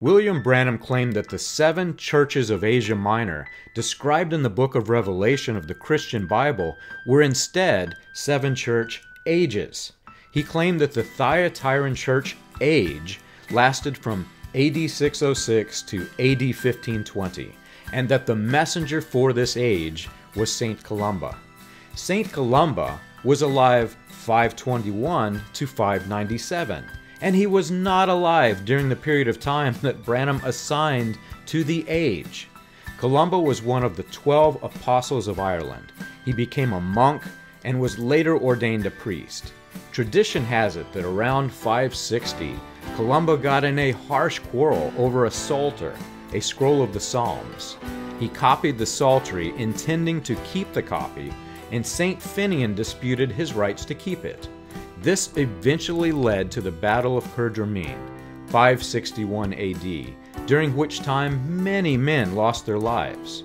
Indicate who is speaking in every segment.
Speaker 1: William Branham claimed that the seven churches of Asia Minor, described in the book of Revelation of the Christian Bible, were instead seven church ages. He claimed that the Thyatirean church age lasted from AD 606 to AD 1520, and that the messenger for this age was St. Columba. St. Columba was alive 521 to 597 and he was not alive during the period of time that Branham assigned to the age. Columba was one of the 12 apostles of Ireland. He became a monk and was later ordained a priest. Tradition has it that around 560, Columba got in a harsh quarrel over a psalter, a scroll of the Psalms. He copied the psaltery, intending to keep the copy, and St. Finnian disputed his rights to keep it. This eventually led to the Battle of Cul Dreimhne, 561 AD, during which time many men lost their lives.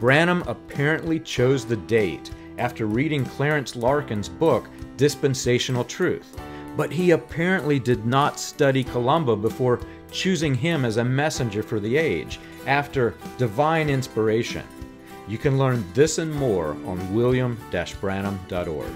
Speaker 1: Branham apparently chose the date after reading Clarence Larkin's book, Dispensational Truth, but he apparently did not study Columba before choosing him as a messenger for the age after divine inspiration. You can learn this and more on william-branham.org.